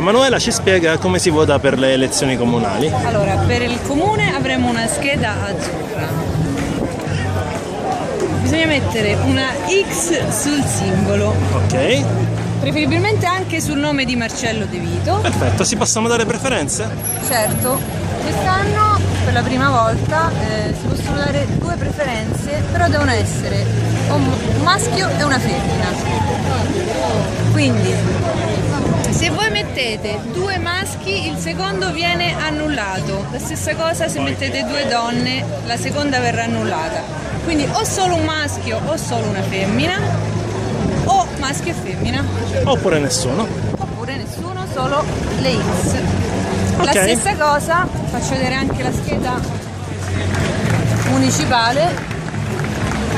Manuela ci spiega come si vota per le elezioni comunali. Allora, per il comune avremo una scheda azzurra. Bisogna mettere una X sul simbolo, Ok, preferibilmente anche sul nome di Marcello De Vito. perfetto, si possono dare preferenze? Certo, quest'anno per la prima volta eh, si possono dare due preferenze, però devono essere un maschio e una femmina. Mettete due maschi, il secondo viene annullato. La stessa cosa se mettete due donne, la seconda verrà annullata. Quindi o solo un maschio o solo una femmina, o maschio e femmina Oppure nessuno? oppure nessuno, solo le X. La Ok. stessa cosa, faccio vedere anche la scheda municipale.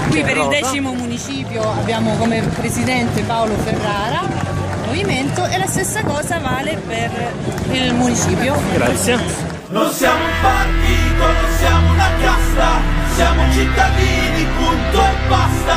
Qui per il decimo municipio abbiamo come presidente Paolo Ferrara, movimento, e la stessa cosa vale per il municipio. Grazie. Non siamo un partito, non siamo una casta, siamo cittadini, punto e basta.